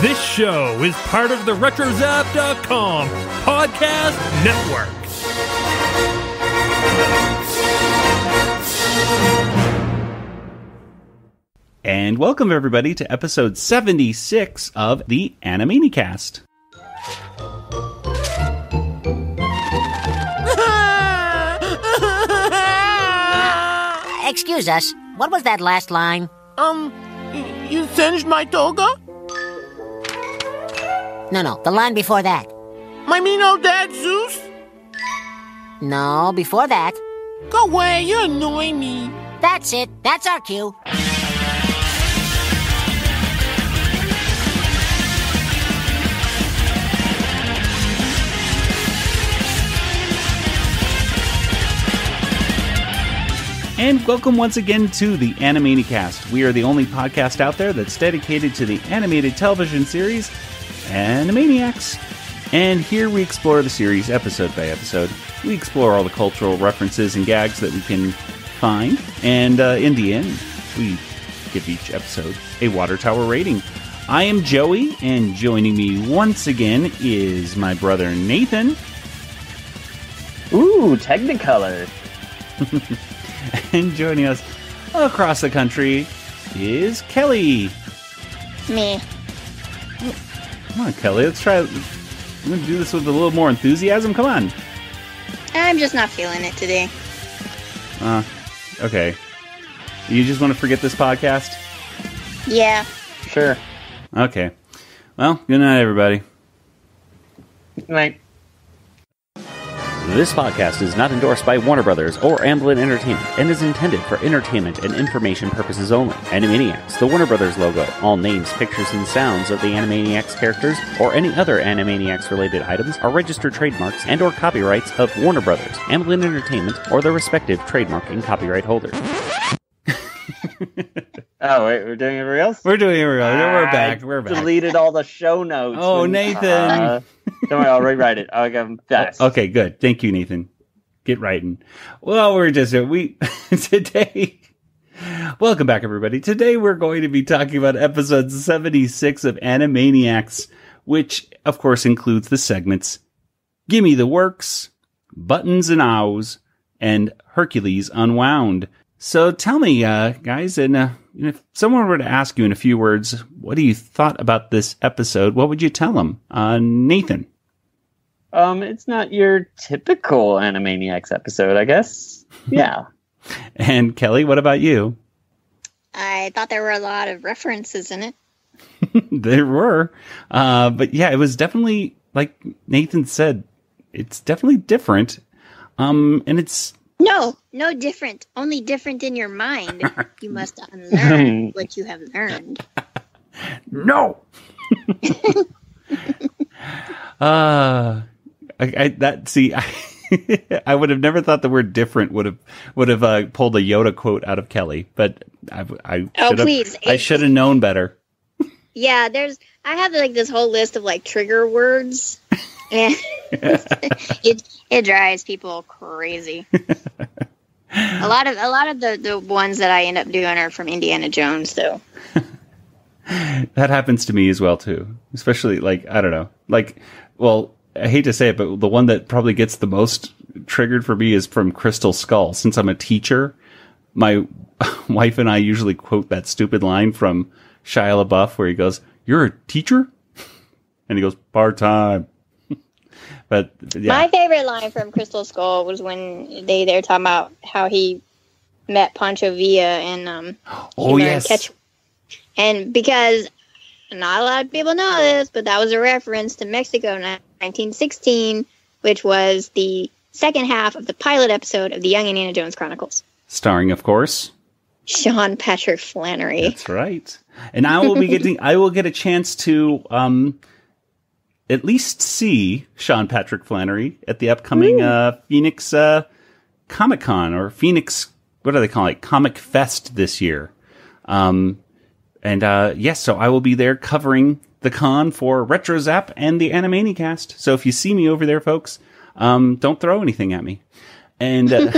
This show is part of the RetroZap.com podcast network. And welcome everybody to episode 76 of the Animaniacast. Excuse us. What was that last line? Um, you singed my toga? No, no, the line before that. My mean old dad Zeus? No, before that. Go away, you annoy me. That's it. That's our cue. And welcome once again to the Animaniacast. We are the only podcast out there that's dedicated to the animated television series Animaniacs. And here we explore the series episode by episode. We explore all the cultural references and gags that we can find. And uh, in the end, we give each episode a Water Tower rating. I am Joey, and joining me once again is my brother Nathan. Ooh, Technicolor. And joining us across the country is Kelly. Me. Come on, Kelly. Let's try. I'm gonna do this with a little more enthusiasm. Come on. I'm just not feeling it today. Uh, okay. You just want to forget this podcast? Yeah. Sure. Okay. Well, good night, everybody. Right. This podcast is not endorsed by Warner Brothers or Amblin Entertainment and is intended for entertainment and information purposes only. Animaniacs, the Warner Brothers logo, all names, pictures, and sounds of the Animaniacs characters or any other Animaniacs related items are registered trademarks and or copyrights of Warner Brothers, Amblin Entertainment, or their respective trademark and copyright holders. Oh, wait, we're doing it real. We're doing it. Real. We're I back. We're back. Deleted all the show notes. Oh, when- Nathan. Uh, don't worry, I'll rewrite it. I'll give fast. Okay, good. Thank you, Nathan. Get writing. Well, we're just we today. Welcome back, everybody. Today we're going to be talking about episode seventy-six of Animaniacs, which, of course, includes the segments "Gimme the Works," "Buttons and Ows," and "Hercules Unwound." So, tell me, uh, guys, and uh, if someone were to ask you in a few words, what do you thought about this episode? What would you tell them, uh, Nathan? Um, it's not your typical Animaniacs episode, I guess. Yeah. And Kelly, what about you? I thought there were a lot of references in it. there were, uh, but yeah, it was definitely like Nathan said. It's definitely different, um, and it's No, no different. Only different in your mind. you must unlearn what you have learned. no. uh, I, I that see, I, I would have never thought the word "different" would have would have uh, pulled a Yoda quote out of Kelly, but I, I Oh, have, please. I should have known better. Yeah, there's. I have like this whole list of like trigger words, and it it drives people crazy. a lot of a lot of the the ones that I end up doing are from Indiana Jones, though. That happens to me as well too. Especially like I don't know, like well, I hate to say it, but the one that probably gets the most triggered for me is from Crystal Skull. Since I'm a teacher, my wife and I usually quote that stupid line from Shia LaBeouf where he goes, "You're a teacher," and he goes, "Part time." But yeah, My favorite line from Crystal Skull was when they they're talking about how he met Pancho Villa and um oh yes, catch- and because not a lot of people know this, but that was a reference to Mexico 1916, which was the second half of the pilot episode of the Young Indiana Jones Chronicles. starring of course. Sean Patrick Flanery. That's right. And I will be getting I will get a chance to um at least see Sean Patrick Flanery at the upcoming uh Phoenix uh Comic Con or Phoenix what do they call it? Comic Fest this year. Um and uh yes, so I will be there covering the con for Retro Zap and the Animaniacast. So if you see me over there, folks, um don't throw anything at me. And uh,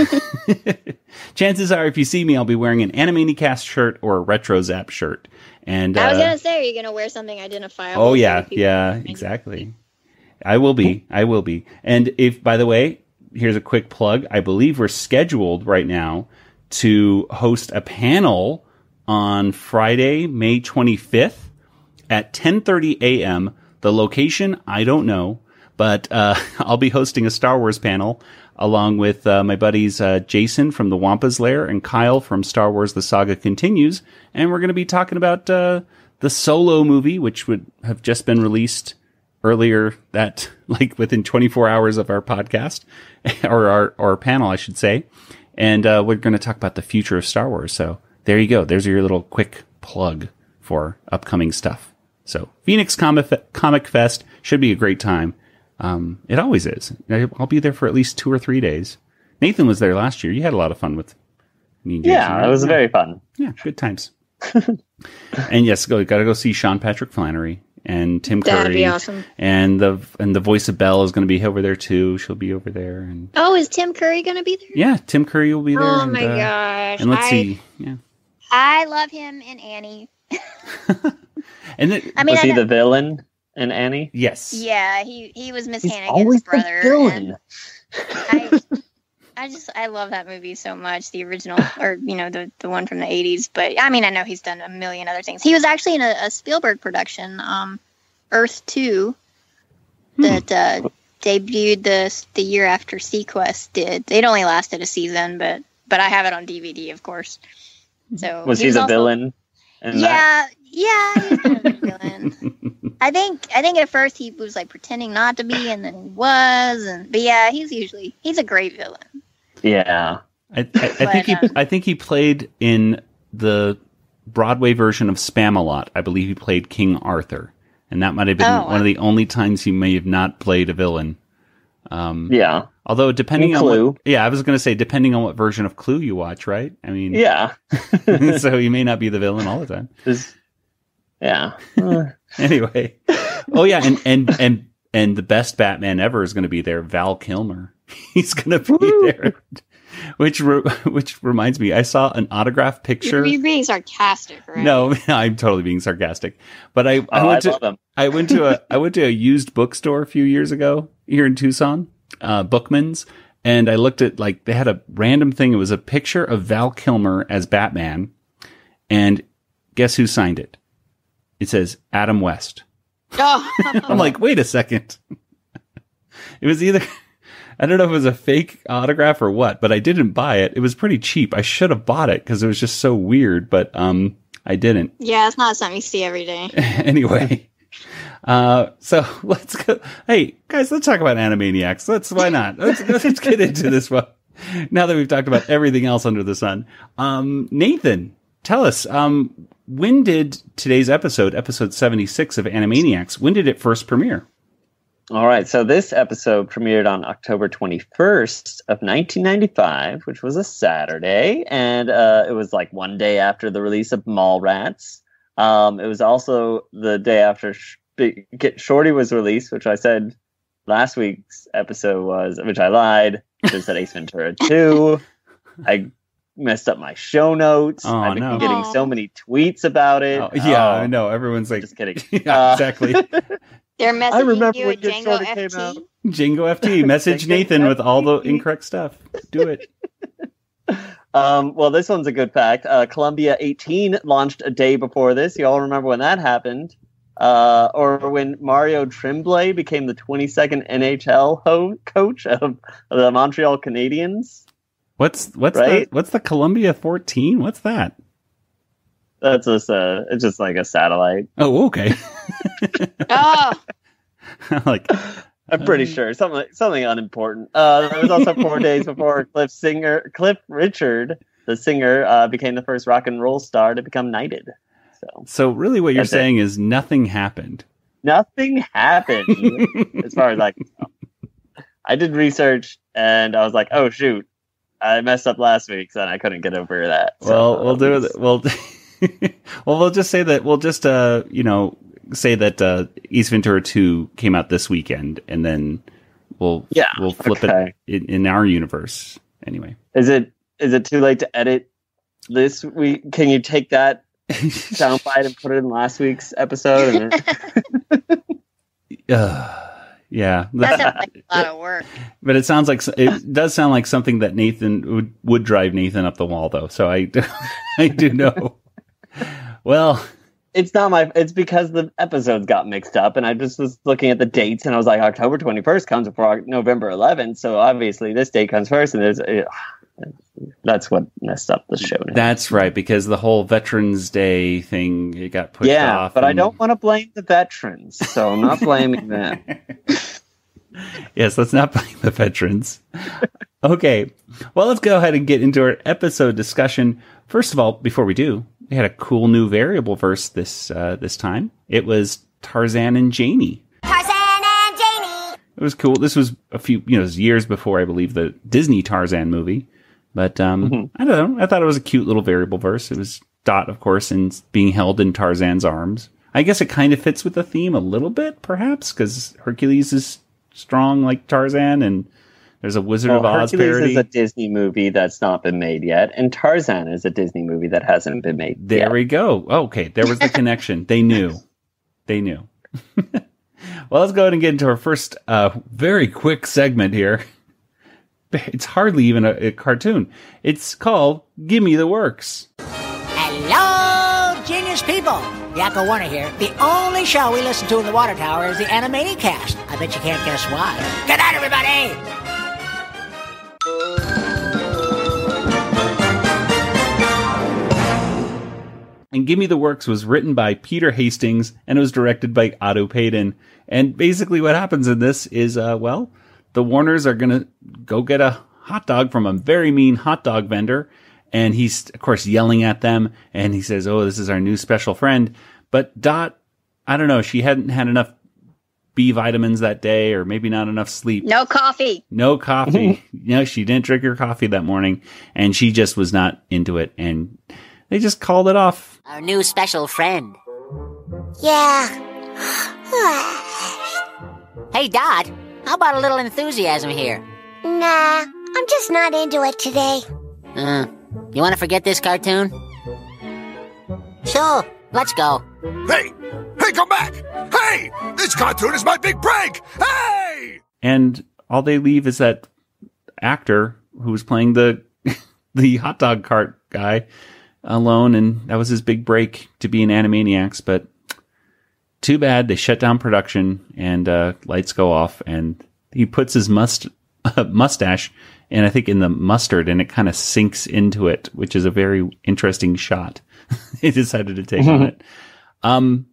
chances are, if you see me, I'll be wearing an Animaniacast shirt or a Retro Zap shirt. And I was uh, gonna say, are you gonna wear something identifiable? Oh yeah, yeah, exactly. I will be. I will be. And if, by the way, here's a quick plug. I believe we're scheduled right now to host a panel on Friday, May 25th at 10:30 a.m. The location I don't know, but uh, I'll be hosting a Star Wars panel along with uh, my buddies uh, Jason from the Wampa's Lair and Kyle from Star Wars: The Saga Continues, and we're going to be talking about uh, the Solo movie, which would have just been released earlier that like within 24 hours of our podcast or our our panel, I should say, and uh, we're going to talk about the future of Star Wars. So there you go. There's your little quick plug for upcoming stuff. So Phoenix Comic, Comic Fest should be a great time. Um, it always is. I- I'll be there for at least two or three days. Nathan was there last year. You had a lot of fun with me and Jason. Yeah, right? it was very fun. yeah, good times. and yes, go got to go see Sean Patrick Flanery and Tim Curry. That'd be awesome. And the and the voice of Belle is going to be over there too. She'll be over there, and Oh, is Tim Curry gonna be there? yeah, Tim Curry will be there. Oh and, my uh, gosh! And let's I, see, yeah, I love him in Annie. and it, I mean, was I he know- the villain in Annie? yes, yeah, he he was Miss He's Hannigan's always brother. the villain. I, I just I love that movie so much, the original or you know the the one from the '80s. But I mean, I know he's done a million other things. He was actually in a, a Spielberg production, um, Earth Two, Hmm. that uh, debuted the the year after SeaQuest did. It only lasted a season, but but I have it on DVD, of course. So Was he, was the also- villain? yeah, that? Yeah, yeah, he's kind of a villain. I think I think at first he was like pretending not to be, and then he was, and but yeah, he's usually he's a great villain. Yeah. I, I, I think he But, uh, I think he played in the Broadway version of Spamalot. I believe he played King Arthur, and that might have been Oh, one of the only times he may have not played a villain. Um, Yeah. Although depending In on what, yeah, I was going to say depending on what version of Clue you watch, right? I mean, Yeah. so he may not be the villain all the time. Just- yeah. Uh, Anyway, oh yeah, and and and and the best Batman ever is going to be there, Val Kilmer. He's going to be there. Which re- which reminds me, I saw an autograph picture. You're, you're being sarcastic, right? No, I'm totally being sarcastic. But I, I oh, I, went to. I went to a I went to a used bookstore a few years ago here in Tucson, uh, Bookman's, and I looked at like they had a random thing. It was a picture of Val Kilmer as Batman, and guess who signed it? It says Adam West. Oh, I'm like, wait a second. it was either I don't know if it was a fake autograph or what, but I didn't buy it. It was pretty cheap. I should have bought it because it was just so weird, but um, I didn't. yeah, it's not something you see every day. anyway, uh, so let's go. Hey guys, let's talk about Animaniacs. Let's why not? Let's let's get into this one. Now that we've talked about everything else under the sun, um, Nathan, tell us, um, when did today's episode, episode seventy six of Animaniacs, when did it first premiere? All right. So this episode premiered on October 21st of 1995, which was a Saturday, and uh, it was like one day after the release of Mallrats. Um, it was also the day after Sh- Get Shorty was released, which I said last week's episode was, which I lied. It said Ace Ventura 2. I messed up my show notes. Oh, I've been no. getting Aw. so many tweets about it. Oh, yeah, Oh, I know. Everyone's like, Just kidding. yeah, Uh, exactly. They're messaging remember you when at Django Shorty came FT. out. Jingo FT, message Nathan with all the incorrect stuff. Do it. Um, well, this one's a good fact. Uh, Columbia 18 launched a day before this. You all remember when that happened? Uh, or when Mario Tremblay became the 22nd NHL ho- coach of, of the Montreal Canadiens. What's what's Right? the what's the Columbia 14? What's that? That's just uh, it's just like a satellite. Oh, okay. Oh, like I'm pretty Um, sure something something unimportant. Uh, it was also four days before Cliff singer Cliff Richard, the singer, uh, became the first rock and roll star to become knighted. So so really what you're saying is nothing happened. nothing happened. as far as I can tell. I did research and I was like, oh shoot, I messed up last week, so I couldn't get over that. So, well, we'll do it. We'll well, we'll just say that we'll just uh, you know, say that uh Ace Ventura 2 came out this weekend and then we'll Yeah, we'll flip okay. it in, in our universe anyway. Is it is it too late to edit this week? Can you take that soundbite and put it in last week's episode? And Uh, yeah, That sounds like a lot of work. but it sounds like it does sound like something that Nathan would would drive Nathan up the wall, though. So I I do know. Well, it's not my. It's because the episodes got mixed up, and I just was looking at the dates, and I was like, October twenty first comes before November eleventh, so obviously this date comes first, and there's. Uh, that's what messed up the show. Now. that's right because the whole Veterans Day thing it got pushed yeah, off. but I don't want to blame the veterans, so I'm not blaming them. Yes, let's not blame the veterans. okay. Well, let's go ahead and get into our episode discussion. First of all, before we do, we had a cool new variable verse this uh, this time. It was Tarzan and Janie. Tarzan and Janie. It was cool. This was a few, you know, years before I believe the Disney Tarzan movie. But um, I don't know. I thought it was a cute little variable verse. It was Dot, of course, and being held in Tarzan's arms. I guess it kind of fits with the theme a little bit, perhaps, because Hercules is strong like Tarzan, and there's a Wizard of Well, Oz Hercules parody. is a Disney movie that's not been made yet, and Tarzan is a Disney movie that hasn't been made There yet. we go. Okay, there was the connection. They knew. They knew. well, let's go ahead and get into our first uh, very quick segment here. It's hardly even a, a cartoon. It's called Gimme the Works. Hello, genius people. Yakko Warner here. The only show we listen to in the water tower is the Animaniacast. I bet you can't guess why. Good night, everybody. And Gimme the Works was written by Peter Hastings and it was directed by Audu Paden. And basically what happens in this is, uh, well, the Warners are going to go get a hot dog from a very mean hot dog vendor. And he's, of course, yelling at them. And he says, Oh, this is our new special friend. But Dot, I don't know, she hadn't had enough B vitamins that day or maybe not enough sleep. No coffee. No coffee. no, she didn't drink her coffee that morning and she just was not into it. And they just called it off. Our new special friend. Yeah. Hey, Dot. How about a little enthusiasm here? Nah, I'm just not into it today. Uh, you want to forget this cartoon? Sure. Let's go. Hey! Hey, come back! Hey! This cartoon is my big break! Hey! and all they leave is that actor who was playing the the hot dog cart guy alone and that was his big break to be an animaniacs but too bad they shut down production and uh, lights go off and he puts his must mustache and i think in the mustard and it kind of sinks into it which is a very interesting shot he decided to take on it um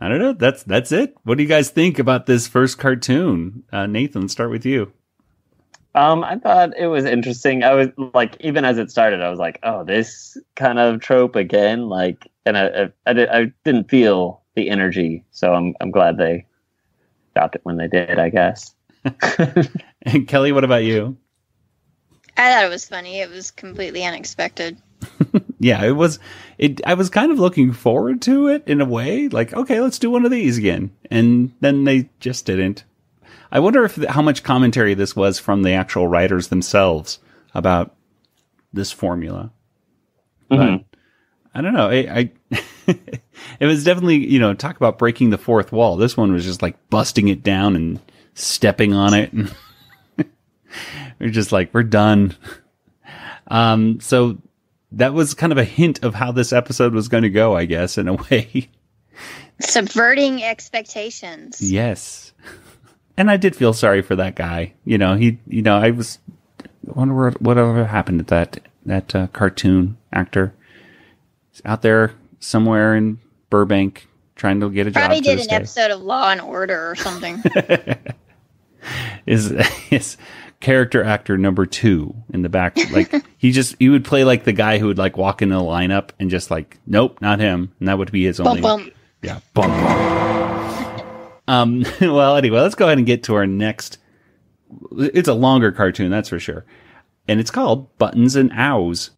I don't know. That's that's it. What do you guys think about this first cartoon? Uh, Nathan, start with you. Um, I thought it was interesting. I was like, even as it started, I was like, "Oh, this kind of trope again." Like, and I, I, I, I didn't feel the energy, so I'm, I'm glad they stopped it when they did. I guess. And Kelly, what about you? I thought it was funny. It was completely unexpected. Yeah, it was. It. I was kind of looking forward to it in a way. Like, okay, let's do one of these again, and then they just didn't. I wonder if how much commentary this was from the actual writers themselves about this formula. Mm-hmm. But I don't know. I, I it was definitely you know talk about breaking the fourth wall. This one was just like busting it down and stepping on it, and we're just like we're done. Um, so that was kind of a hint of how this episode was going to go, I guess, in a way. Subverting expectations. yes. And I did feel sorry for that guy. You know, he, you know, I was I wonder what whatever happened to that that uh, cartoon actor. He's out there somewhere in Burbank trying to get a Probably job. to did an day. episode of Law and Order or something. is is character actor number two in the back. Like he just he would play like the guy who would like walk in the lineup and just like nope, not him, and that would be his bum only. bum. Yeah, bum bum. um. Well, anyway, let's go ahead and get to our next. It's a longer cartoon, that's for sure, and it's called Buttons and Ows.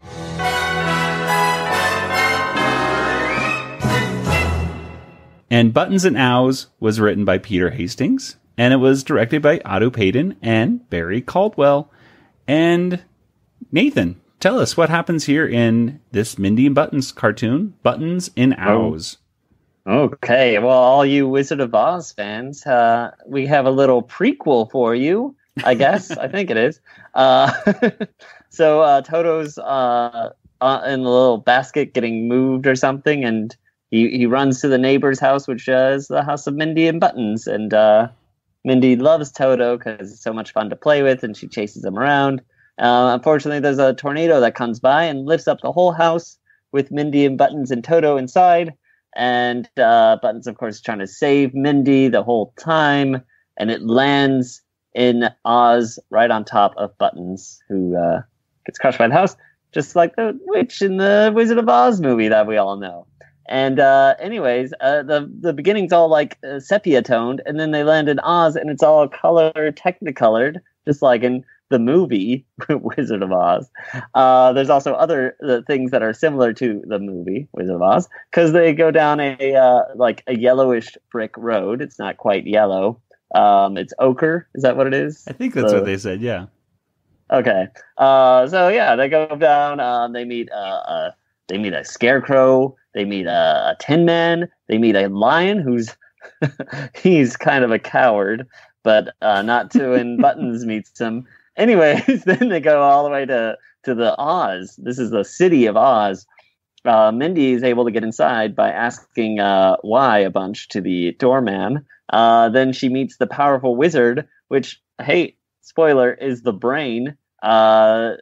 And Buttons and Ows was written by Peter Hastings, and it was directed by Audu Paden and Barry Caldwell. And Nathan, tell us what happens here in this Mindy and Buttons cartoon, Buttons and Ows. Okay, well, all you Wizard of Oz fans, uh, we have a little prequel for you. I guess I think it is. Uh, so uh, Toto's uh, uh, in the little basket getting moved or something, and he he runs to the neighbor's house, which uh, is the house of Mindy and Buttons, and uh, Mindy loves Toto because it's so much fun to play with, and she chases him around. Uh, unfortunately, there's a tornado that comes by and lifts up the whole house with Mindy and Buttons and Toto inside and uh, Buttons, of course, trying to save Mindy the whole time, and it lands in Oz right on top of Buttons, who uh, gets crushed by the house, just like the witch in the Wizard of Oz movie that we all know. And uh, anyways, uh, the the beginning's all like uh, sepia toned, and then they land in Oz, and it's all color technicolored, just like in the movie Wizard of Oz. Uh, there's also other uh, things that are similar to the movie Wizard of Oz because they go down a uh, like a yellowish brick road. It's not quite yellow. Um, it's ochre. Is that what it is? I think that's So- what they said. Yeah. Okay. Uh, so yeah, they go down. Um, they meet uh, uh, they meet a scarecrow. They meet a, a tin man. They meet a lion who's he's kind of a coward, but uh, not to when Buttons meets him. Anyways, then they go all the way to to the Oz. This is the city of Oz. Uh, Mindy is able to get inside by asking uh, why a bunch to the doorman. Uh, then she meets the powerful wizard, which hey, spoiler is the brain. Uh,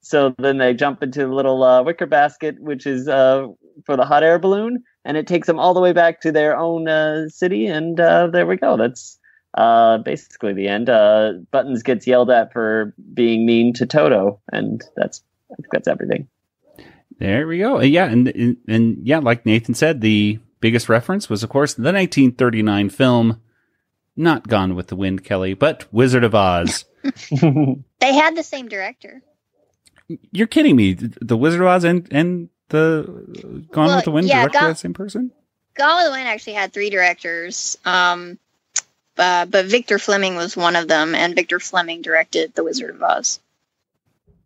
so then they jump into the little uh, wicker basket, which is uh, for the hot air balloon, and it takes them all the way back to their own uh, city. And uh, there we go. That's uh, basically the end. Uh, Buttons gets yelled at for being mean to Toto, and that's I think that's everything. There we go. Yeah, and, and and yeah, like Nathan said, the biggest reference was, of course, the 1939 film, not Gone with the Wind, Kelly, but Wizard of Oz. They had the same director. You're kidding me? The Wizard of Oz and and the Gone Well, with the Wind yeah, directed Gone- by the same person? Gone with the Wind actually had three directors, um, uh, but Victor Fleming was one of them, and Victor Fleming directed The Wizard of Oz.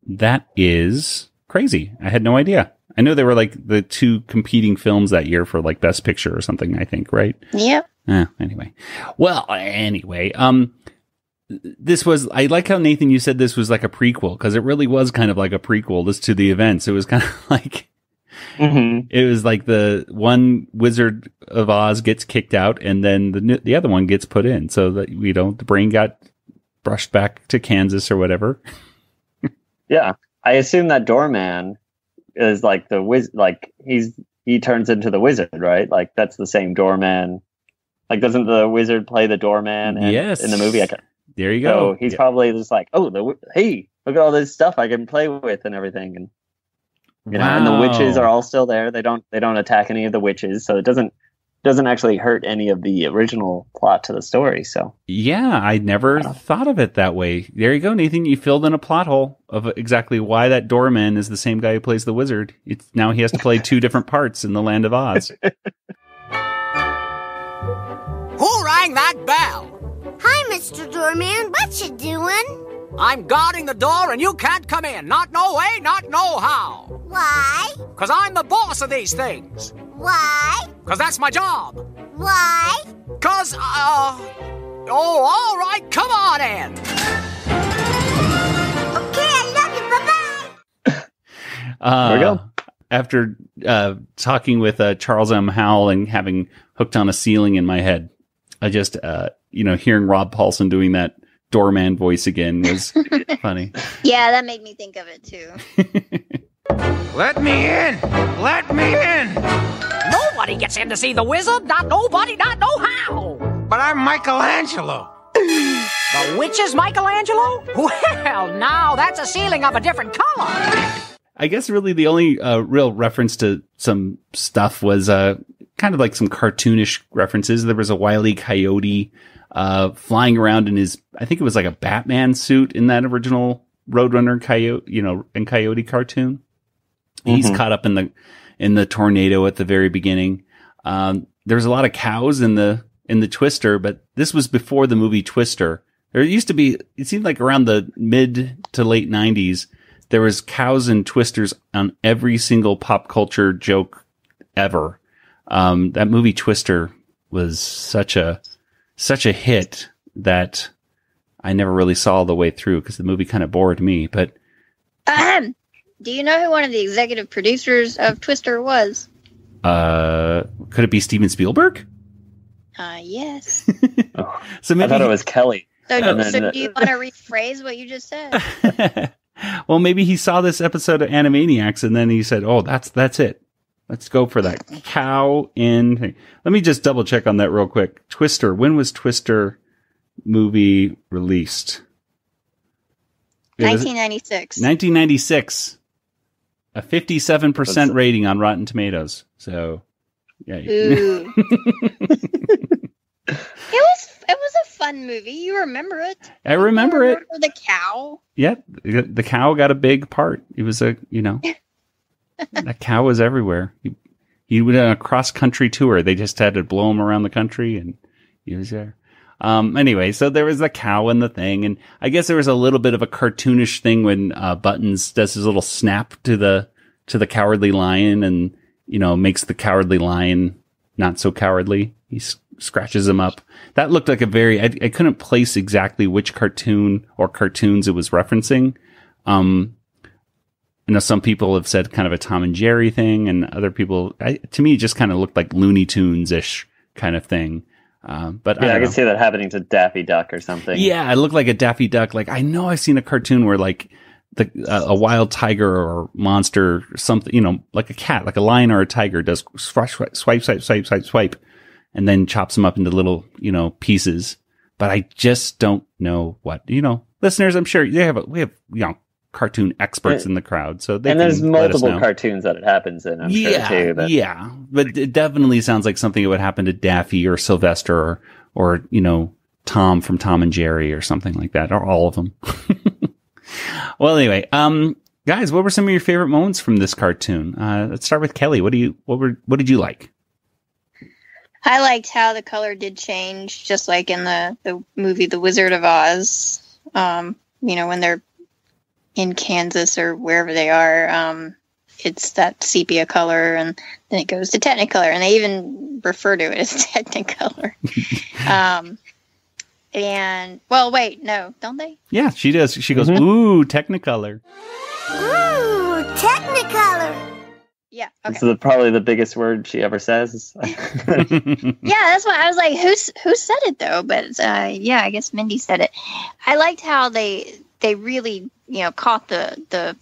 That is crazy. I had no idea. I know they were like the two competing films that year for like Best Picture or something. I think, right? Yep. Eh, anyway. Well, anyway, um, this was, I like how Nathan, you said this was like a prequel because it really was kind of like a prequel this to the events. It was kind of like, Mm-hmm. it was like the one Wizard of Oz gets kicked out and then the, the other one gets put in. So that, you know, the brain got brushed back to Kansas or whatever. Yeah, I assume that doorman is like the wiz. Like he's he turns into the wizard, right? Like that's the same doorman. Like doesn't the wizard play the doorman? in- Yes. in the movie. I can, There you so go. he's Yeah. probably just like, oh, the hey, look at all this stuff I can play with and everything, and you know, and the witches are all still there. They don't they don't attack any of the witches, so it doesn't doesn't actually hurt any of the original plot to the story. So Yeah, I never thought of it that way. There you go, Nathan. You filled in a plot hole of exactly why that doorman is the same guy who plays the wizard. It's now he has to play two different parts in the land of Oz. Who rang that bell? Hi, Mr. Doorman. What you doing? I'm guarding the door and you can't come in. Not no way, not no how. Why? Cause I'm the boss of these things. Why? Cause that's my job. Why? Cause, uh. Oh, all right, come on in. Okay, I love you. Bye-bye. Uh, There we go. After uh, talking with uh, Charles M. Howell and having hooked on a ceiling in my head, I just, uh, you know, hearing Rob Paulsen doing that doorman voice again was funny. Yeah, that made me think of it too. Let me in! Let me in! Nobody gets in to see the wizard. Not nobody, not no how. But I'm Michelangelo. The witch is Michelangelo? Well, now that's a ceiling of a different color. I guess really the only uh, real reference to some stuff was uh, kind of like some cartoonish references. There was a wily coyote uh, flying around in his, I think it was like a Batman suit in that original Roadrunner coyote, you know, and coyote cartoon. He's Mhm. caught up in the in the tornado at the very beginning. Um, there was a lot of cows in the in the Twister, but this was before the movie Twister. There used to be, it seemed like around the mid to late '90s, there was cows and twisters on every single pop culture joke ever. Um, that movie Twister was such a such a hit that I never really saw all the way through because the movie kind of bored me. But Ahem. Do you know who one of the executive producers of Twister was? uh, could it be Steven Spielberg? Uh, yes. So maybe I maybe thought it was Kelly. So, And then, so uh, do you want to rephrase what you just said? well, maybe he saw this episode of Animaniacs and then he said, "Oh, that's that's it. Let's go for that cow in." Let me just double check on that real quick. Twister. When was Twister movie released? 1996. 1996. A 57% rating on Rotten Tomatoes. So, yeah. Ooh. it was it was a fun movie. You remember it? I remember it. The cow? Yep, the the cow got a big part. It was a, you know, that cow was everywhere. He, he went on a cross country tour. They just had to blow him around the country, and he was there. Um, anyway, so there was the cow and the thing, and I guess there was a little bit of a cartoonish thing when uh, Buttons does his little snap to the to the cowardly lion, and you know makes the cowardly lion not so cowardly. He s- scratches him up. That looked like a very. I, I couldn't place exactly which cartoon or cartoons it was referencing. Um, I know some people have said kind of a Tom and Jerry thing, and other people, I, to me, it just kind of looked like Looney Tunes ish kind of thing. Um, but I, yeah, I, can see that happening to Daffy Duck or something. Yeah, it looked like a Daffy Duck. Like I know I've seen a cartoon where like the uh, a wild tiger or monster, or something, you know, like a cat, like a lion or a tiger, does swipe, swipe, swipe, swipe, swipe, swipe, swipe, and then chops them up into little, you know, pieces. But I just don't know what you know, listeners. I'm sure they have a, we have you know cartoon experts in the crowd, so they and can there's let us multiple know. cartoons that it happens in. I'm yeah, sure too. But yeah, but it definitely sounds like something that would happen to Daffy or Sylvester or, or you know Tom from Tom and Jerry or something like that, or all of them. well, anyway, um, guys, what were some of your favorite moments from this cartoon? Uh, let's start with Kelly. What do you what were what did you like? I liked how the color did change, just like in the, the movie The Wizard of Oz. Um, you know, when they're in Kansas or wherever they are, um, it's that sepia color, and then it goes to Technicolor, and they even refer to it as Technicolor. um, and well, wait, no, don't they? Yeah, she does. She goes, Mm-hmm. "Ooh, Technicolor." Ooh, Technicolor. Yeah. Okay. It's the, probably the biggest word she ever says. Yeah, that's why I was like, who's who said it though? But uh, yeah, I guess Mindy said it. I liked how they they really you know caught the the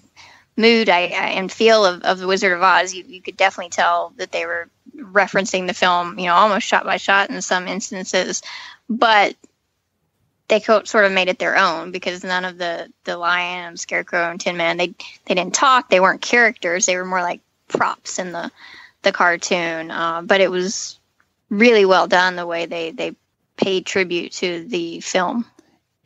mood I, I and feel of, of the Wizard of Oz. You you could definitely tell that they were referencing the film, you know, almost shot by shot in some instances, but they co- sort of made it their own because none of the the lion, scarecrow, and Tin Man they they didn't talk. They weren't characters. They were more like props in the the cartoon. Uh, but it was really well done the way they they paid tribute to the film.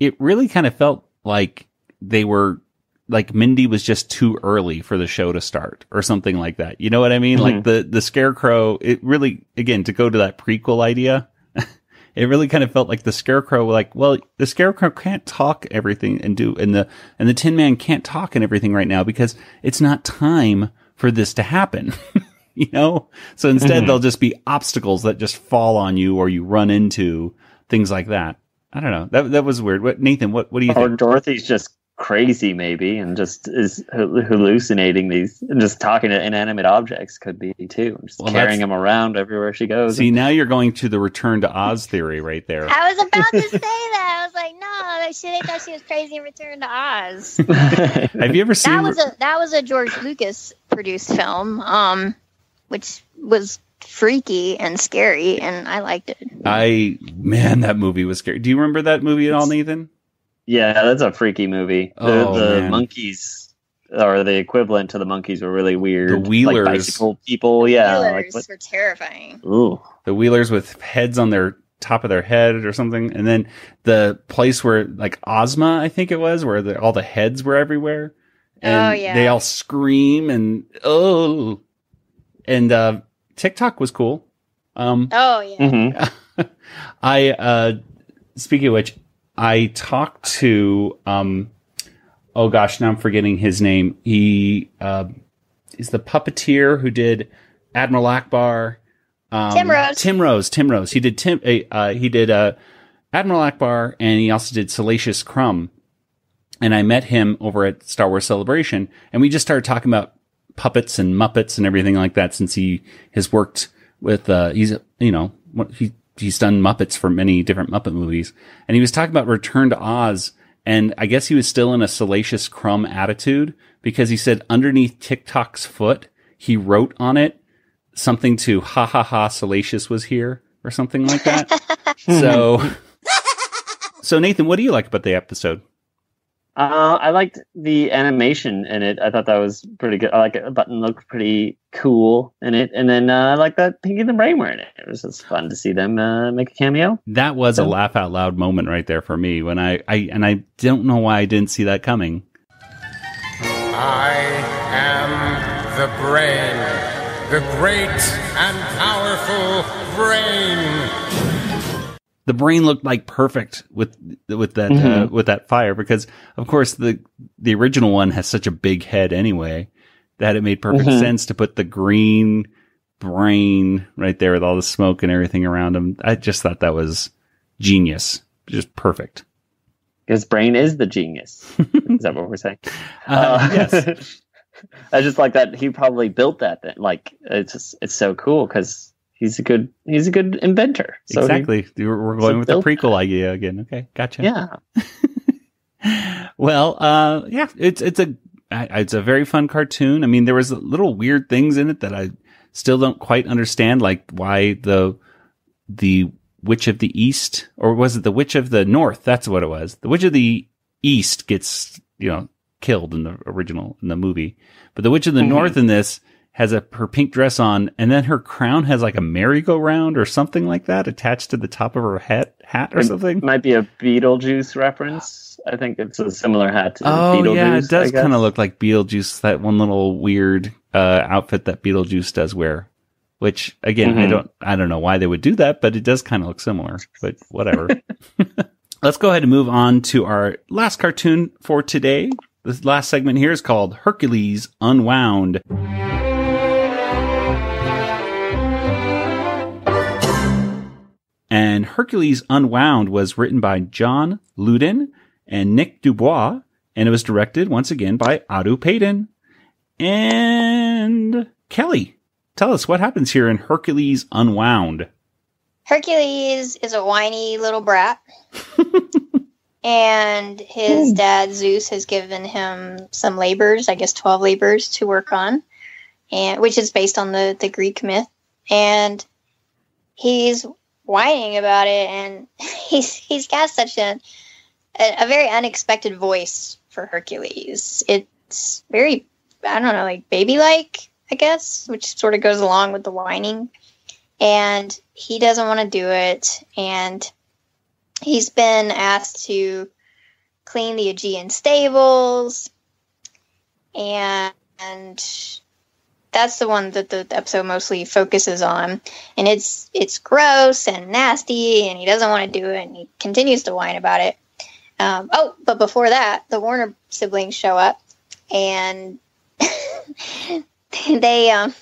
it really kind of felt like they were like Mindy was just too early for the show to start or something like that. You know what I mean? Like the the scarecrow, it really again to go to that prequel idea. it really kind of felt like the scarecrow like, well, the scarecrow can't talk everything and do and the and the tin man can't talk and everything right now because it's not time for this to happen. you know? So instead Mhm. they'll just be obstacles that just fall on you or you run into things like that. I don't know. That that was weird. What Nathan? What what do you or think? Dorothy's just crazy, maybe, and just is hallucinating these, and just talking to inanimate objects could be too. Just Well, carrying them around everywhere she goes. See, now you're going to the return to Oz theory right there. I was about to say that. I was like, no, she they thought she was crazy and Return to Oz. Have you ever seen? that was a that was a George Lucas produced film, um, which was freaky and scary, and I liked it. I man, that movie was scary. Do you remember that movie at all, Nathan? yeah, that's a freaky movie. The, Oh, the man. monkeys, or the equivalent to the monkeys, were really weird. The Wheelers. like bicycle people. Yeah, like Wheelers what? were terrifying. Ooh, The Wheelers with heads on their top of their head or something, and then the place where like Ozma, I think it was, where the, all the heads were everywhere. And Oh, yeah. They all scream and oh, and uh, TikTok was cool. Um, Oh yeah. Mm-hmm. I uh speaking of which, I talked to um oh gosh, now I'm forgetting his name. He uh, is the puppeteer who did Admiral Ackbar. Um, Tim Rose. Tim Rose. Tim Rose. He did Tim. Uh, he did uh, Admiral Ackbar, and he also did Salacious Crumb. And I met him over at Star Wars Celebration, and we just started talking about puppets and Muppets and everything like that. Since he has worked with, uh, he's you know he he's done Muppets for many different Muppet movies, and he was talking about Return to Oz, and I guess he was still in a Salacious Crumb attitude because he said underneath TikTok's foot, he wrote on it something to ha ha ha Salacious was here or something like that. so, so Nathan, what do you like about the episode? Uh, I liked the animation in it. I thought that was pretty good. I like it. The button looked pretty cool in it, and then uh, I like that Pinky and the Brain were in it. It was just fun to see them uh, make a cameo. That was a laugh out loud moment right there for me when I, I and I don't know why I didn't see that coming. I am the brain, the great and powerful brain. The brain looked like perfect with with that uh, Mhm. with that fire because of course the the original one has such a big head anyway that it made perfect Mhm. sense to put the green brain right there with all the smoke and everything around him. I just thought that was genius, just perfect. His Brain is the genius. is that what we're saying? Uh, yes. I just like that he probably built that. Thing. Like it's just, it's so cool because he's a good he's a good inventor. So exactly. We're we're going with the prequel idea again. Okay, gotcha. yeah. Well, uh, yeah, it's it's a it's a very fun cartoon. I mean, there was little weird things in it that I still don't quite understand, like why the the Witch of the East, or was it the Witch of the North? That's what it was. The Witch of the East gets you know killed in the original in the movie, but the Witch of the Mhm. North in this has a her pink dress on, and then her crown has like a merry-go-round or something like that attached to the top of her hat hat or It something. Might be a Beetlejuice reference. I think it's a similar hat to Oh Beetlejuice. yeah, it does kind of look like Beetlejuice. That one little weird uh, outfit that Beetlejuice does wear. Which again, I Mhm. don't, I don't know why they would do that, but it does kind of look similar. But whatever. Let's go ahead and move on to our last cartoon for today. This last segment here is called Hercules Unwound. And Hercules Unwound was written by John Luden and Nick Dubois, and it was directed once again by Audu Paden. And Kelly, tell us what happens here in Hercules Unwound. Hercules is a whiny little brat. and his hmm. dad Zeus has given him some labors, I guess 12 labors to work on, and which is based on the the Greek myth. And he's whining about it and he's he's got such a a, very unexpected voice for Hercules. It's very I don't know, like baby like, I guess, which sort of goes along with the whining and he doesn't want to do it and he's been asked to clean the Augean stables and that's the one that the episode mostly focuses on. And it's it's gross and nasty and he doesn't want to do it and he continues to whine about it. Um, oh but before that the warner siblings show up and they um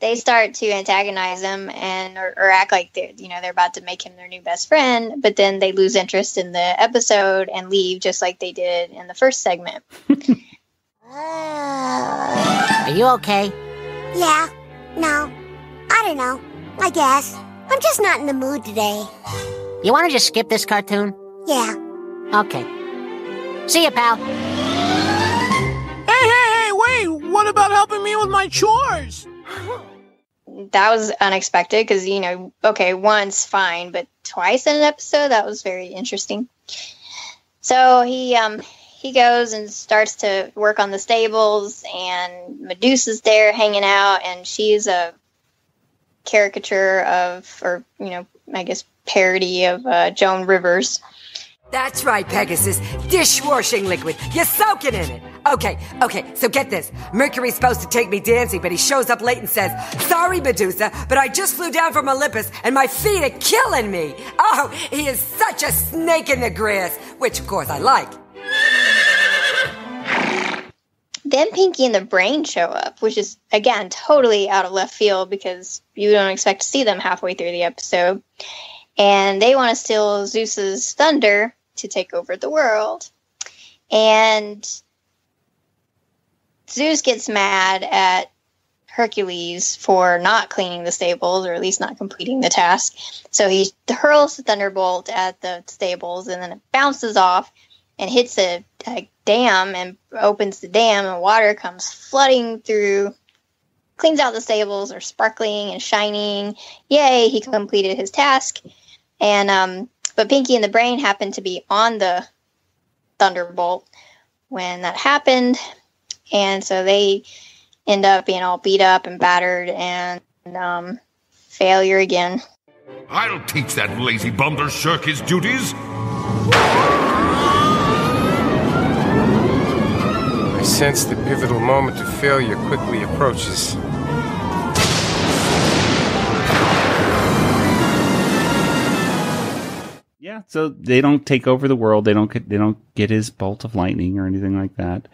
they start to antagonize him and or, or act like they're you know they're about to make him their new best friend but then they lose interest in the episode and leave just like they did in the first segment Are you okay? Yeah. No. I don't know. I guess. I'm just not in the mood today. You want to just skip this cartoon? Yeah. Okay. See you, pal. Hey, hey, hey, wait! What about helping me with my chores? that was unexpected because you know okay once fine but twice in an episode that was very interesting so he um he goes and starts to work on the stables and medusa's there hanging out and she's a caricature of or you know i guess parody of uh, joan rivers That's right, Pegasus. Dishwashing liquid. You're soaking in it. Okay, okay, so get this. Mercury's supposed to take me dancing, but he shows up late and says, Sorry, Medusa, but I just flew down from Olympus and my feet are killing me. Oh, he is such a snake in the grass, which of course I like. Then Pinky and the Brain show up, which is again totally out of left field because you don't expect to see them halfway through the episode. And they want to steal Zeus's thunder to take over the world. And Zeus gets mad at Hercules for not cleaning the stables, or at least not completing the task. So he hurls the thunderbolt at the stables, and then it bounces off and hits a, a dam and opens the dam, and water comes flooding through. Cleans out the stables, are sparkling and shining. Yay! He completed his task. And um, but Pinky and the Brain happened to be on the thunderbolt when that happened, and so they end up being all beat up and battered and um, failure again. I'll teach that lazy bum to shirk his duties. I sense the pivotal moment of failure quickly approaches. Yeah, so they don't take over the world. They don't get they don't get his bolt of lightning or anything like that.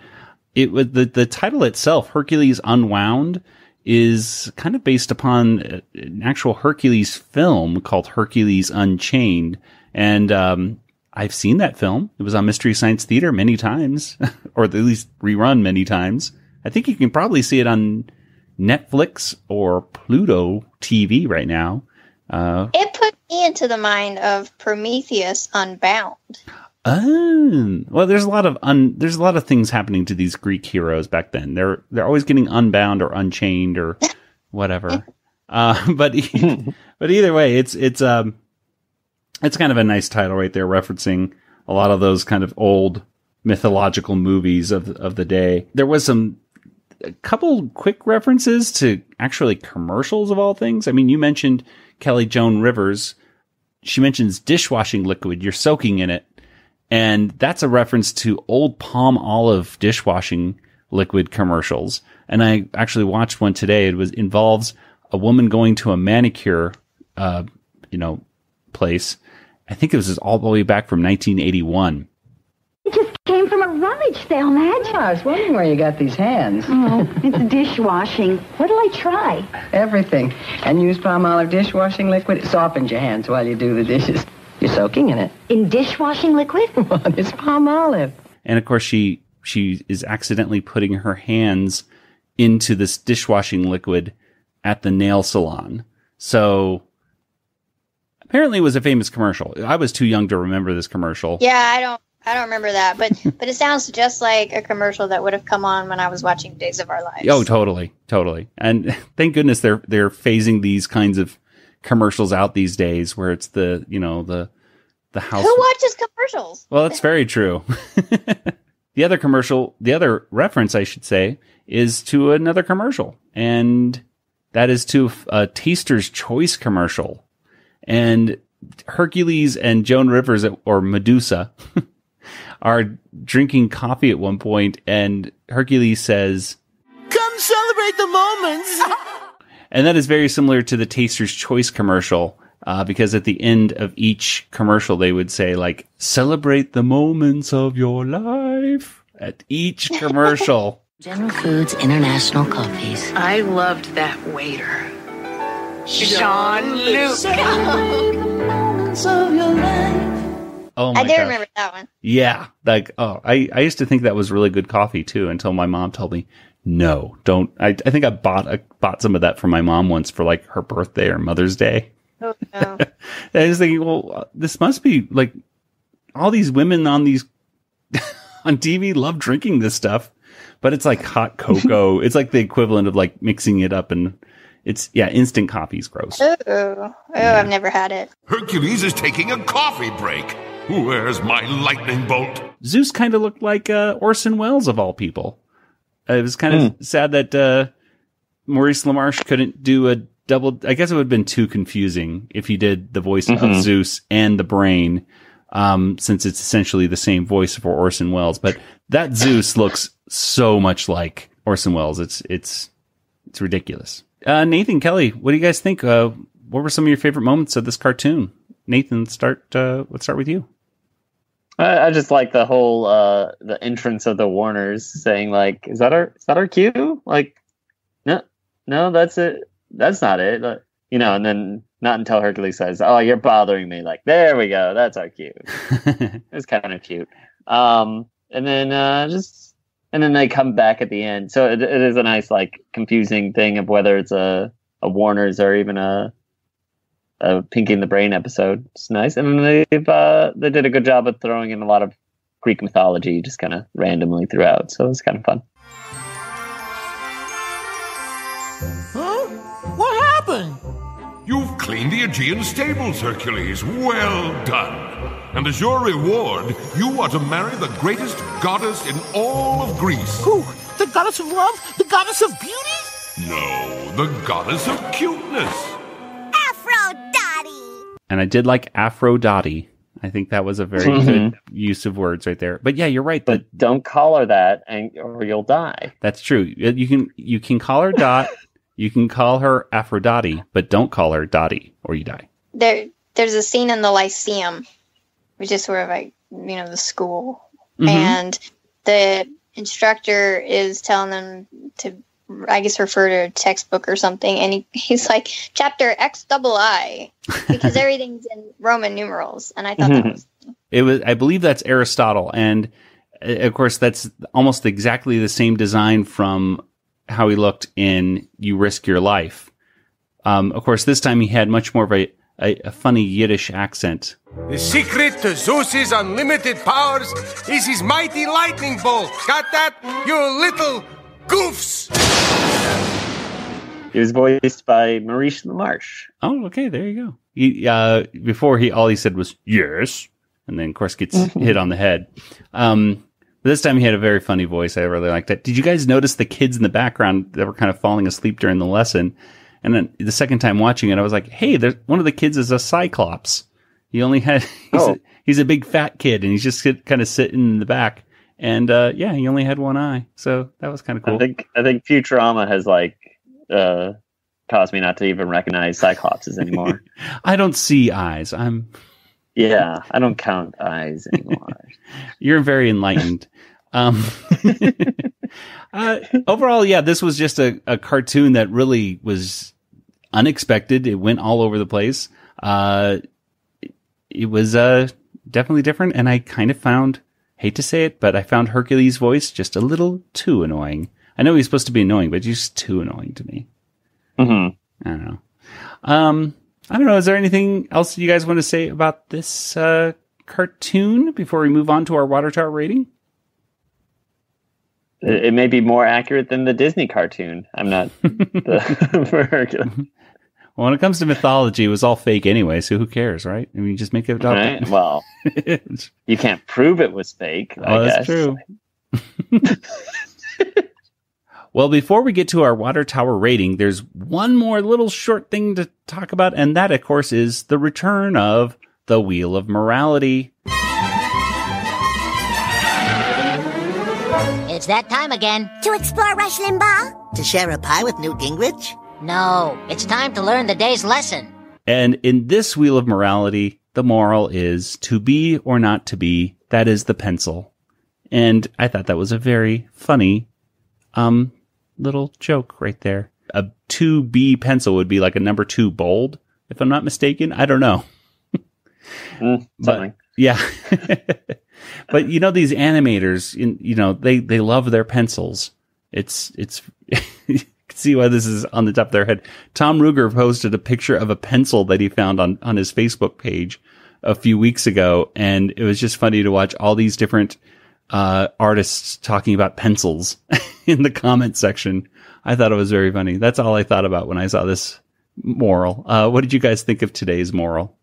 It was the the title itself, Hercules Unwound, is kind of based upon an actual Hercules film called Hercules Unchained, and um, I've seen that film. It was on Mystery Science Theater many times, or at least rerun many times. I think you can probably see it on Netflix or Pluto TV right now. Uh, It put me into the mind of Prometheus Unbound. Oh, well, there's a lot of un, there's a lot of things happening to these Greek heroes back then. They're they're always getting unbound or unchained or whatever. uh, but but either way, it's it's um it's kind of a nice title right there, referencing a lot of those kind of old mythological movies of of the day. There was some a couple quick references to actually commercials of all things. I mean, you mentioned Kelly Joan Rivers. She mentions dishwashing liquid. You're soaking in it. And that's a reference to old Palmolive dishwashing liquid commercials. And I actually watched one today. It was involves a woman going to a manicure, uh, you know, place. I think it was all the way back from 1981. It just came from a rummage sale, Madge. I was wondering where you got these hands. Oh, it's dishwashing. What'll I try? Everything. And use Palmolive dishwashing liquid. It softens your hands while you do the dishes. You're soaking in it. In dishwashing liquid? it's Palmolive? And of course, she she is accidentally putting her hands into this dishwashing liquid at the nail salon. So apparently, it was a famous commercial. I was too young to remember this commercial. Yeah, I don't I don't remember that, but but it sounds just like a commercial that would have come on when I was watching Days of Our Lives. Oh, totally, totally. And thank goodness they're they're phasing these kinds of commercials out these days, where it's the you know the the house. Who watches commercials? Well, that's very true. the other commercial, the other reference, I should say, is to another commercial, and that is to a Taster's Choice commercial. And Hercules and Joan Rivers, or Medusa, are drinking coffee at one point, and Hercules says, Come celebrate the moments. and that is very similar to the Taster's Choice commercial. Uh, because at the end of each commercial, they would say like, celebrate the moments of your life at each commercial. General Foods International Coffees. I loved that waiter. Jean Luc. Oh my I do gosh. remember that one. Yeah. Like, oh, I, I used to think that was really good coffee too until my mom told me, no, don't. I, I think I bought a, bought some of that for my mom once for like her birthday or Mother's Day. Oh no. I was thinking, well, this must be like all these women on these on TV love drinking this stuff, but it's like hot cocoa. it's like the equivalent of like mixing it up and it's yeah, instant coffee's gross. Oh, oh, I've never had it. Hercules is taking a coffee break. Where's my lightning bolt? Zeus kind of looked like uh, Orson Welles of all people. Uh, it was kind of sad that uh, Maurice LaMarche couldn't do a double. I guess it would have been too confusing if he did the voice of Mhm. Zeus and the brain, um, since it's essentially the same voice for Orson Welles. But that Zeus looks so much like Orson Welles. It's it's it's ridiculous. Uh, Nathan Kelly, what do you guys think? Uh, what were some of your favorite moments of this cartoon? Nathan, start. Uh, let's start with you. I, I just like the whole uh the entrance of the Warners saying like, "Is that our is that our cue?" Like, no, no, that's it. That's not it. Like, you know, and then not until Hercules says, "Oh, you're bothering me." Like, there we go. That's our cue. it's kind of cute. Um, and then uh, just and then they come back at the end. So it, it is a nice like confusing thing of whether it's a a Warner's or even a a Pinky in the Brain episode. It's nice, and they've uh, they did a good job of throwing in a lot of Greek mythology just kind of randomly throughout. So it's kind of fun. Cleaned the Augean stables, Hercules. Well done. And as your reward, you are to marry the greatest goddess in all of Greece. Who? The goddess of love? The goddess of beauty? No, the goddess of cuteness. Aphrodite. And I did like Aphrodite. I think that was a very Mhm. good use of words right there. But yeah, you're right. But don't call her that, and or you'll die. That's true. You can you can call her Dot, you can call her Aphrodite, but don't call her Dottie or you die. There, there's a scene in the Lyceum, which is sort of like you know the school, Mhm. and the instructor is telling them to, I guess, refer to a textbook or something, and he, he's like chapter X double I because everything's in Roman numerals, and I thought that was It was I believe that's Aristotle. And uh, of course that's almost exactly the same design from how he looked in You Risk Your Life. Um, of course this time he had much more of a, a, a funny Yiddish accent. The secret to Zeus's unlimited powers is his mighty lightning bolt. Got that, you little goofs? He was voiced by Maurice LaMarche. Oh, okay, there you go. He, uh, before he, all he said was yes, and then of course gets hit on the head. Um, this time he had a very funny voice. I really liked it. Did you guys notice the kids in the background that were kind of falling asleep during the lesson? And then the second time watching it, I was like, "Hey, there's one of the kids is a cyclops. He only had he's, Oh. a, he's a big fat kid, and he's just kind of sitting in the back. And uh, yeah, he only had one eye, so that was kind of cool. I think I think Futurama has like uh, caused me not to even recognize Cyclopses anymore. I don't see eyes. I'm yeah, I don't count eyes anymore. You're very enlightened. Um, uh, overall, yeah, this was just a, a cartoon that really was unexpected. It went all over the place. Uh, it, it was uh, definitely different, and I kind of found, hate to say it, but I found Hercules' voice just a little too annoying. I know he's supposed to be annoying, but he's just too annoying to me. Mm-hmm. I don't know. Um, I don't know. Is there anything else you guys want to say about this uh, cartoon before we move on to our water tower rating? It, may be more accurate than the Disney cartoon. I'm not the, for Hercules. Well, when it comes to mythology, it was all fake anyway, so who cares, right? I mean, you just make it up. Right? Well, you can't prove it was fake. I Oh, that's guess. true. Well, before we get to our water tower rating, there's one more little short thing to talk about, and that, of course, is the return of the Wheel of Morality. It's that time again. To explore Rush Limbaugh? To share a pie with Newt Gingrich? No, it's time to learn the day's lesson. And in this Wheel of Morality, the moral is to be or not to be, that is the pencil. And I thought that was a very funny, um, little joke right there. A 2B pencil would be like a number two bold, if I'm not mistaken. I don't know. Mm, something. Yeah. but you know, these animators, in, you know, they, they love their pencils. It's, it's, you can see why this is on the top of their head. Tom Ruegger posted a picture of a pencil that he found on, on his Facebook page a few weeks ago. And it was just funny to watch all these different, uh, artists talking about pencils in the comment section. I thought it was very funny. That's all I thought about when I saw this moral. Uh, what did you guys think of today's moral?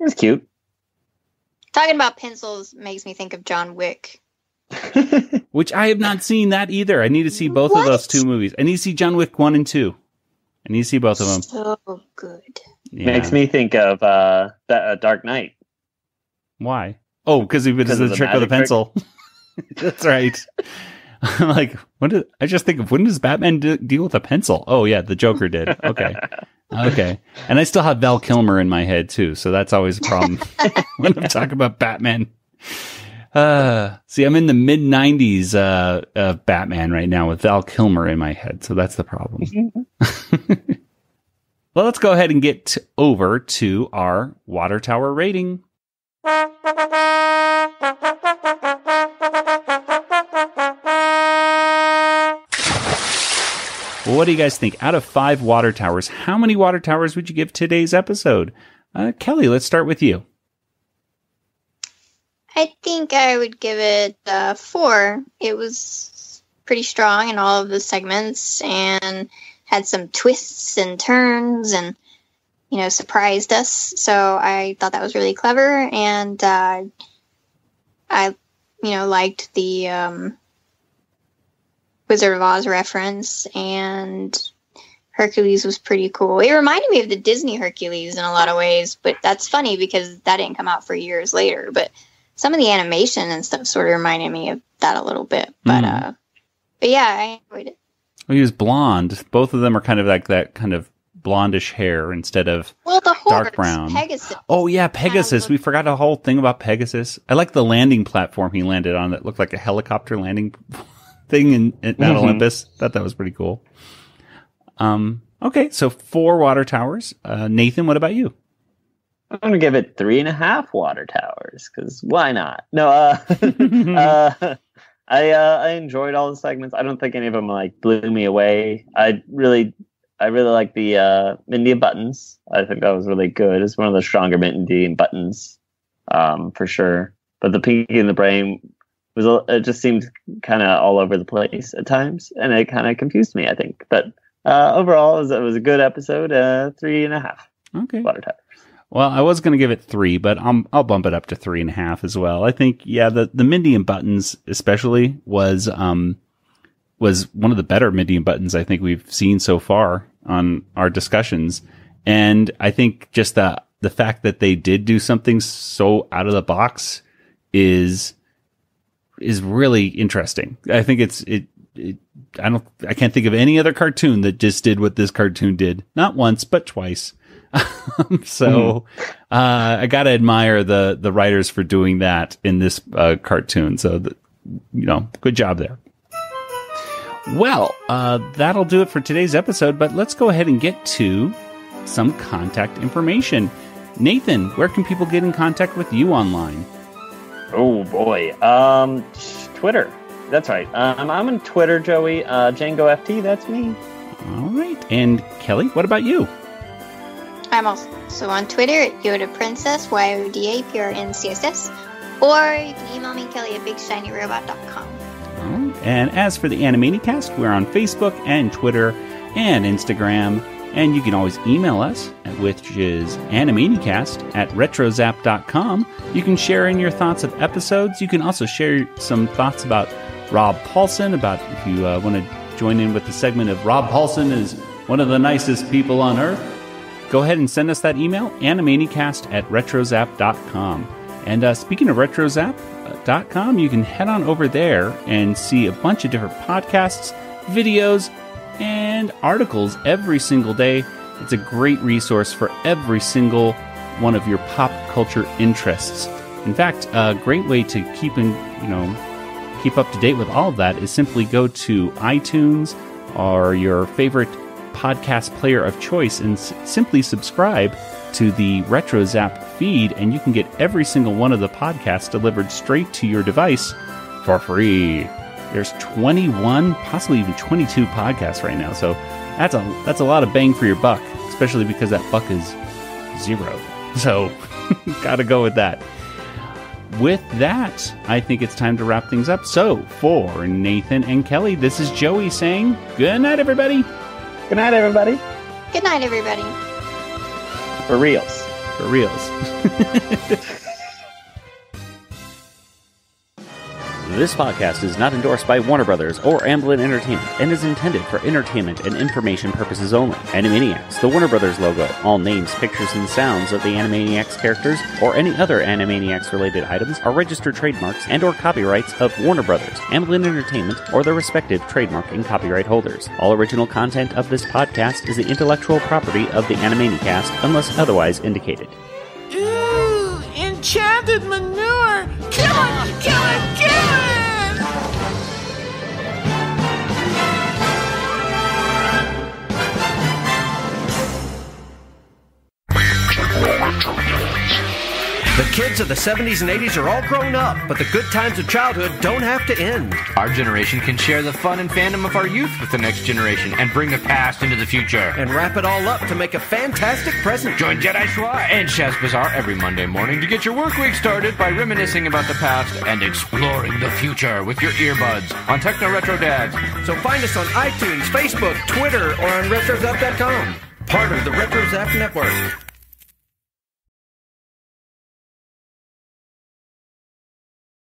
It was cute. talking about pencils makes me think of John Wick. Which I have not seen that either. I need to see both of those two movies. I need to see John Wick 1 and 2. I need to see both of them. So good. Yeah. Makes me think of uh, the, uh, Dark Knight. Why? Oh, because he was the the trick with the pencil. That's right. I'm like, when did I just think of when does Batman de- deal with a pencil? Oh yeah, the Joker did. Okay, okay. And I still have Val Kilmer in my head too, so that's always a problem when I'm talking about Batman. Uh, see, I'm in the mid '90s uh, of Batman right now with Val Kilmer in my head, so that's the problem. well, let's go ahead and get over to our water tower rating. What do you guys think? Out of five water towers, how many water towers would you give today's episode? Uh, Kelly, let's start with you. I think I would give it uh, four. It was pretty strong in all of the segments and had some twists and turns and, you know, surprised us. So I thought that was really clever. And uh, I, you know, liked the um, Wizard of Oz reference and Hercules was pretty cool. It reminded me of the Disney Hercules in a lot of ways, but that's funny because that didn't come out for years later. But some of the animation and stuff sort of reminded me of that a little bit. But Mm. uh but yeah, I enjoyed it. Well, he was blonde. Both of them are kind of like that kind of blondish hair instead of Well the horse, dark brown. Pegasus. Oh yeah, Pegasus. We forgot a whole thing about Pegasus. I like the landing platform he landed on that looked like a helicopter landing thing in, in Mount Mhm. Olympus. Thought that was pretty cool. Um. Okay, so four water towers. Uh, Nathan, what about you? I'm gonna give it three and a half water towers because why not? No, uh, uh, I uh, I enjoyed all the segments. I don't think any of them like blew me away. I really, I really like the uh, Mindy and Buttons. I think that was really good. It's one of the stronger Mindy and Buttons, um, for sure. But the Pinky and the Brain was it just seemed kind of all over the place at times, and it kind of confused me. I think, but uh, overall, it was, it was a good episode. Uh, three and a half. Okay. Water towers. Well, I was going to give it three, but I'm, I'll bump it up to three and a half as well. I think, yeah, the, the Mindy and Buttons especially was, um, was one of the better Mindy and Buttons I think we've seen so far on our discussions. And I think just the, the fact that they did do something so out of the box is, is really interesting. I think it's, it, it, I don't, I can't think of any other cartoon that just did what this cartoon did. Not once, but twice. so, uh, I gotta admire the, the writers for doing that in this, uh, cartoon. So, the, you know, good job there. Well, uh, that'll do it for today's episode, but let's go ahead and get to some contact information. Nathan, where can people get in contact with you online? Oh boy. Um, Twitter. That's right. Um, I'm on Twitter, Joey. Uh, Django FT. That's me. All right. And Kelly, what about you? I'm also on Twitter at Yoda Princess, Y O D A P R N C S S. Or you can email me, Kelly at BigShinyRobot.com. All right. And as for the Animaniacast, we're on Facebook and Twitter and Instagram. And you can always email us, which is animaniacast at retrozap.com. You can share in your thoughts of episodes. You can also share some thoughts about Rob Paulsen, about if you uh, want to join in with the segment of Rob Paulsen is one of the nicest people on earth. Go ahead and send us that email, animaniacast at retrozap.com. And uh, speaking of retrozap.com, you can head on over there and see a bunch of different podcasts, videos, and articles every single day. It's a great resource for every single one of your pop culture interests. In fact, a great way to keep in, you know, keep up to date with all of that is simply go to iTunes or your favorite podcast player of choice and s- simply subscribe to the RetroZap feed, and you can get every single one of the podcasts delivered straight to your device for free. There's 21, possibly even 22 podcasts right now, so that's a that's a lot of bang for your buck, especially because that buck is zero. So, gotta go with that. With that, I think it's time to wrap things up. So, for Nathan and Kelly, this is Joey saying good night, everybody. Good night, everybody. Good night, everybody. For reals. For reals. This podcast is not endorsed by Warner Brothers or Amblin Entertainment and is intended for entertainment and information purposes only. Animaniacs, the Warner Brothers logo, all names, pictures, and sounds of the Animaniacs characters or any other Animaniacs related items are registered trademarks and or copyrights of Warner Brothers, Amblin Entertainment, or their respective trademark and copyright holders. All original content of this podcast is the intellectual property of the Animaniacast unless otherwise indicated. Ooh, enchanted manure. Kill it, kill it! Kids of the 70s and 80s are all grown up, but the good times of childhood don't have to end. Our generation can share the fun and fandom of our youth with the next generation and bring the past into the future. And wrap it all up to make a fantastic present. Join Jedi Schwa and Chaz Bazaar every Monday morning to get your work week started by reminiscing about the past and exploring the future with your earbuds on Techno Retro Dads. So find us on iTunes, Facebook, Twitter, or on RetroZap.com. Part of the RetroZap Network.